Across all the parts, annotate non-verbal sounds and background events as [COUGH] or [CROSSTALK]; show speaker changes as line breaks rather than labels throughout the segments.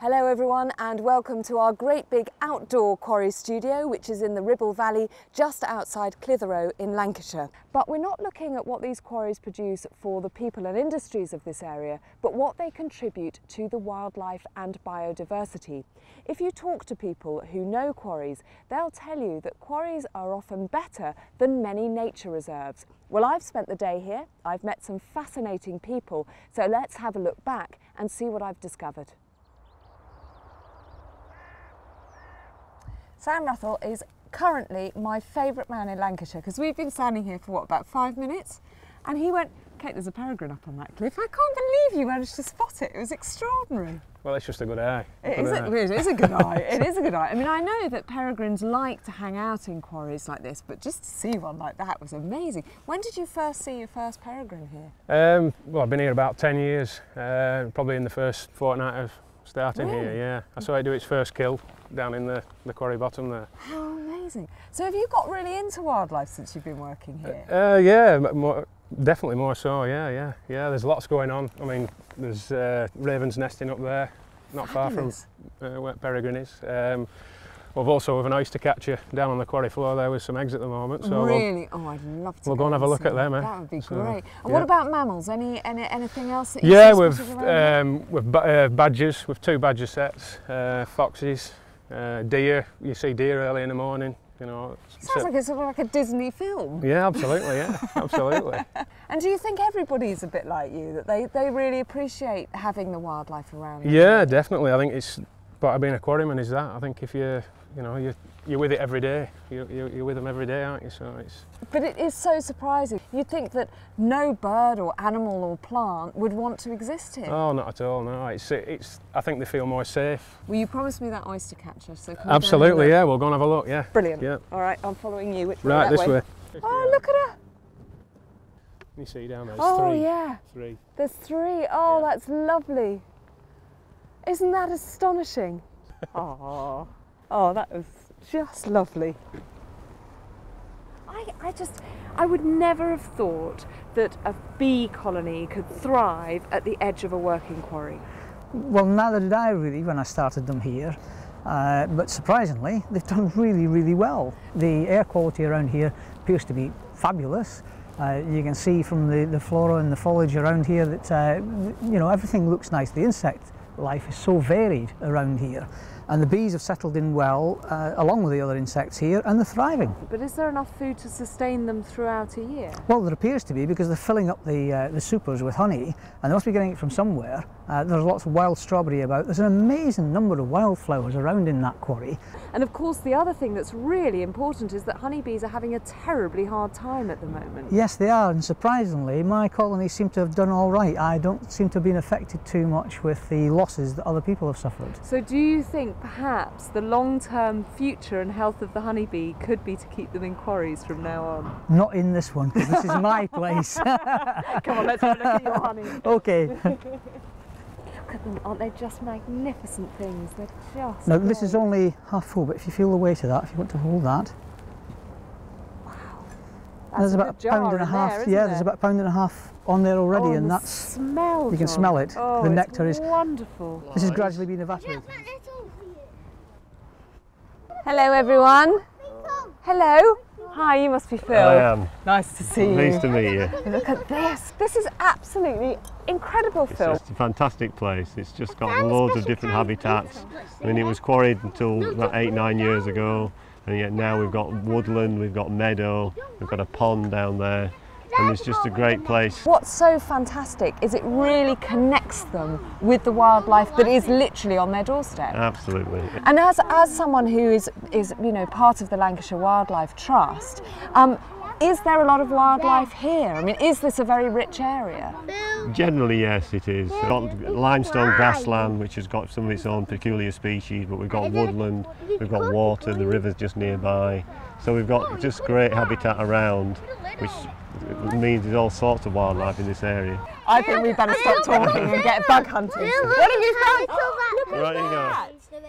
Hello everyone and welcome to our great big outdoor quarry studio which is in the Ribble Valley just outside Clitheroe in Lancashire. But we're not looking at what these quarries produce for the people and industries of this area but what they contribute to the wildlife and biodiversity. If you talk to people who know quarries they'll tell you that quarries are often better than many nature reserves. Well I've spent the day here, I've met some fascinating people so let's have a look back and see what I've discovered. Sam Ruthell is currently my favourite man in Lancashire because we've been standing here for what, about five minutes? And he went, Kate, there's a peregrine up on that cliff. I can't believe you managed to spot it. It was extraordinary.
Well, it's just a good eye.
It is, a, it is a good [LAUGHS] eye. It is a good eye. I mean, I know that peregrines like to hang out in quarries like this, but just to see one like that was amazing. When did you first see your first peregrine here?
Um, well, I've been here about 10 years, uh, probably in the first fortnight of starting
Really?
here, yeah. I saw it do its first kill down in the, the quarry bottom there.
How amazing. So have you got really into wildlife since you've been working here?
Uh, yeah, more, definitely more so, yeah, yeah. Yeah, there's lots going on. I mean, there's uh, ravens nesting up there, not
Fabulous.
far from uh, where Peregrine is. Um, we've also have an oyster catcher down on the quarry floor there with some eggs at the moment. So we'll-
really? Oh, I'd love to.
we'll go and have a look at them, eh?
That would be
So,
great. And
yeah.
what about mammals? Any, any anything else? That you
Yeah, we've
spotted around here?
um, with ba- uh, badgers, with two badger setts, uh, foxes, uh, deer. You see deer early in the morning. You know.
Sounds
so-
like it's sort of like a Disney film.
yeah, absolutely. Yeah, [LAUGHS] absolutely.
And do you think everybody's a bit like you that they, they really appreciate having the wildlife around? them?
Yeah, definitely. I think it's part of being a quarryman is that. I think if you you know you you're with it every day. You, you, you're with them every day, aren't you? So it's
But it is so surprising. You'd think that no bird or animal or plant would want to exist here.
oh, not at all. No, it's it's. I think they feel more safe.
Well, you promised me that oyster catcher, so can we go and have a
Absolutely. Yeah, we'll go and have a look. Yeah.
Brilliant.
Yeah.
All right, I'm following you. Which?
Right,
That
this way.
Oh, look at her.
You see down there.
Oh,
three.
yeah.
Three.
There's three. Oh,
Yeah.
that's lovely. Isn't that astonishing? [LAUGHS] oh, oh, that was just lovely. I, I just, I would never have thought that a bee colony could thrive at the edge of a working quarry.
Well, neither did I really when I started them here. Uh, but surprisingly, they've done really, really well. The air quality around here appears to be fabulous. Uh, you can see from the, the flora and the foliage around here that uh, you know everything looks nice. The insect life is so varied around here, and the bees have settled in well uh, along with the other insects here, and they're thriving.
But is there enough food to sustain them throughout a year?
Well, there appears to be because they're filling up the uh, the supers with honey, and they must be getting it from somewhere. Uh, there's lots of wild strawberry about. There's an amazing number of wildflowers around in that quarry.
And of course, the other thing that's really important is that honeybees are having a terribly hard time at the moment.
Yes, they are, and surprisingly, my colony seem to have done all right. I don't seem to have been affected too much with the losses that other people have suffered.
So, do you think perhaps the long term future and health of the honeybee could be to keep them in quarries from now on?
Not in this one, because this is my place. [LAUGHS]
Come on, let's have a look at your honey. [LAUGHS]
okay.
Look at them, aren't they just magnificent things? They're just.
Now, this is only half full, but if you feel the weight of that, if you want to hold that,
That's
there's
a
about a pound and a half.
there, isn't
yeah,
there?
there's about a pound and a half on there already,
oh,
and
the
that's
smell.
you can smell it.
Oh,
The
it's
nectar is-
wonderful.
this is gradually being evaporated.
Hello, everyone. Hello. Hi, you must be Phil.
I am.
Nice to see
Pleased
you.
Nice to meet you.
Look at this. This is absolutely incredible, Phil.
It's a fantastic place. It's just got loads of different habitats. I mean, it was quarried until about eight, nine years ago, and yet now we've got woodland, we've got meadow, we've got a pond down there, and it's just a great place.
What's so fantastic is it really connects them with the wildlife that is literally on their doorstep.
Absolutely.
And as, as someone who is, is you know, part of the Lancashire Wildlife Trust, um, is there a lot of wildlife here? I mean, is this a very rich area?
Generally, yes, it is. We've got limestone grassland, which has got some of its own peculiar species, but we've got woodland, we've got water, the river's just nearby. So we've got just great habitat around, which means there's all sorts of wildlife in this area.
I think we'd better stop talking and get bug hunting. What have you found? Look at
Right, you go.
that. They're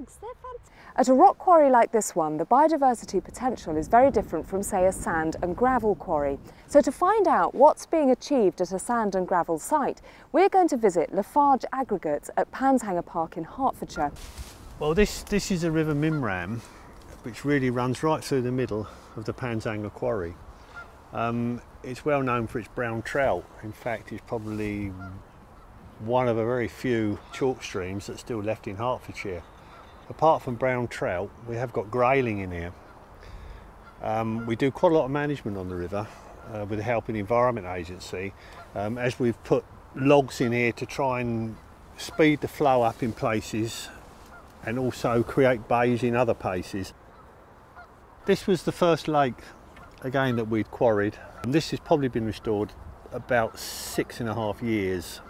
eggs. They're fantastic. At a rock quarry like this one, the biodiversity potential is very different from, say, a sand and gravel quarry. So to find out what's being achieved at a sand and gravel site, we're going to visit Lafarge Aggregates at Panshanger Park in Hertfordshire.
Well, this, this is a river Mimram, which really runs right through the middle of the Panshanger quarry. Um, it's well known for its brown trout. In fact, it's probably one of a very few chalk streams that's still left in Hertfordshire apart from brown trout, we have got grayling in here. Um, we do quite a lot of management on the river uh, with the help of the Environment Agency, um, as we've put logs in here to try and speed the flow up in places and also create bays in other places. This was the first lake again that we'd quarried. And this has probably been restored about six and a half years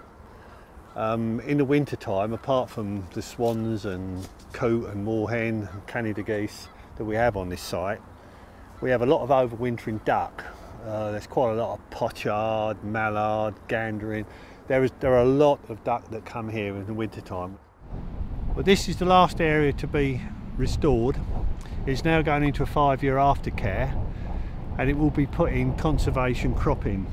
um, in the winter time, apart from the swans and coot and moorhen and Canada geese that we have on this site, we have a lot of overwintering duck. Uh, there's quite a lot of pochard, mallard, gandering. There, is, there are a lot of duck that come here in the winter time. But this is the last area to be restored. It's now going into a five-year aftercare and it will be put in conservation cropping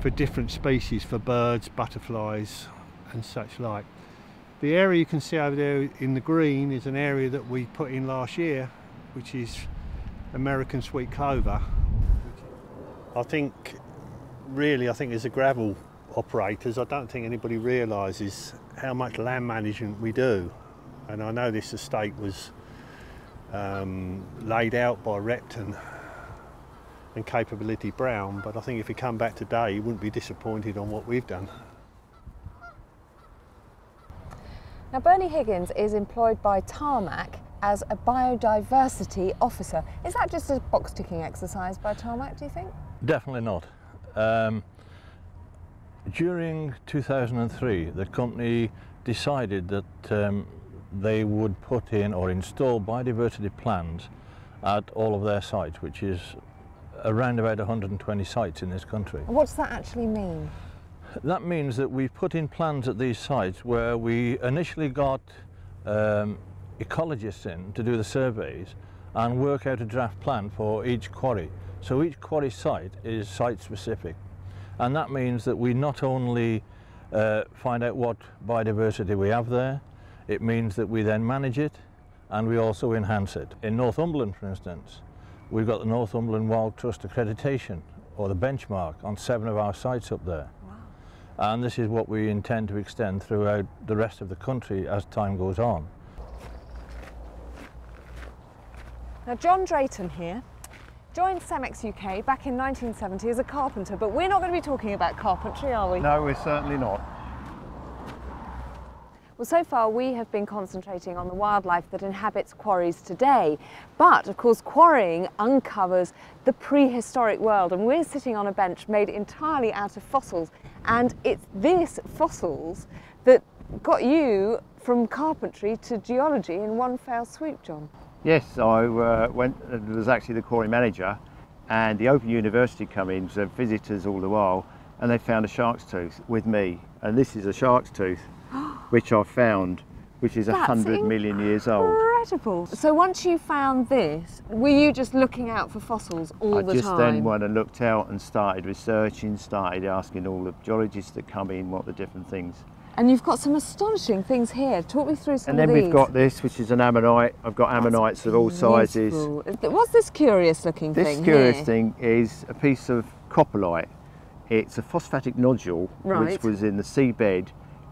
for different species, for birds, butterflies, and such like. The area you can see over there in the green is an area that we put in last year, which is American sweet clover. I think, really, I think as a gravel operators, I don't think anybody realises how much land management we do. And I know this estate was um, laid out by Repton and Capability Brown, but I think if you come back today, you wouldn't be disappointed on what we've done.
Now, Bernie Higgins is employed by Tarmac as a biodiversity officer. Is that just a box ticking exercise by Tarmac, do you think?
Definitely not. Um, during 2003, the company decided that um, they would put in or install biodiversity plans at all of their sites, which is around about 120 sites in this country.
what does that actually mean?
That means that we've put in plans at these sites where we initially got um, ecologists in to do the surveys and work out a draft plan for each quarry. So each quarry site is site specific. And that means that we not only uh, find out what biodiversity we have there, it means that we then manage it and we also enhance it. In Northumberland, for instance, we've got the Northumberland Wild Trust accreditation or the benchmark on seven of our sites up there and this is what we intend to extend throughout the rest of the country as time goes on.
Now John Drayton here joined Cemex UK back in 1970 as a carpenter, but we're not going to be talking about carpentry, are we?
No, we're certainly not.
Well, so far we have been concentrating on the wildlife that inhabits quarries today. But, of course, quarrying uncovers the prehistoric world. And we're sitting on a bench made entirely out of fossils. And it's this fossils that got you from carpentry to geology in one fell swoop, John.
Yes, I uh, went, was actually the quarry manager and the Open University come in, so visitors all the while, and they found a shark's tooth with me. And this is a shark's tooth which I found, which is a hundred million years old.
Incredible. So once you found this, were you just looking out for fossils all
I
the time?
I just then went and looked out and started researching, started asking all the geologists that come in what the different things.
And you've got some astonishing things here. Talk me through some
And then we've got this, which is an ammonite. I've got ammonites of all sizes.
What's this curious looking
This
thing
curious
here?
thing is a piece of coprolite. It's a phosphatic nodule
Right.
which was in the seabed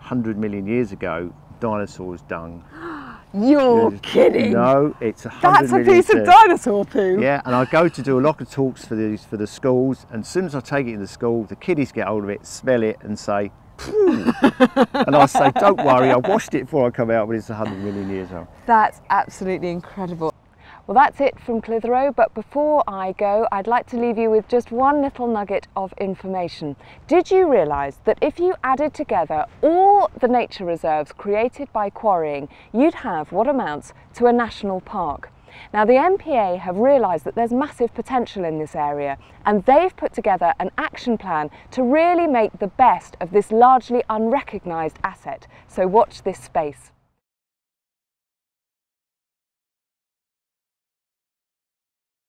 100 million years ago, dinosaurs dung. [GASPS]
You're kidding.
No, it's a
That's a piece of dinosaur poo.
Yeah, and I go to do a lot of talks for these for the schools, and as soon as I take it to the school, the kiddies get hold of it, smell it, and say, "Phew." [LAUGHS] and I say, "Don't worry, I washed it before I come out, but it's 100 million years old."
That's absolutely incredible. Well, that's it from Clitheroe, but before I go, I'd like to leave you with just one little nugget of information. Did you realise that if you added together all the nature reserves created by quarrying, you'd have what amounts to a national park? Now, the MPA have realised that there's massive potential in this area, and they've put together an action plan to really make the best of this largely unrecognised asset. So watch this space.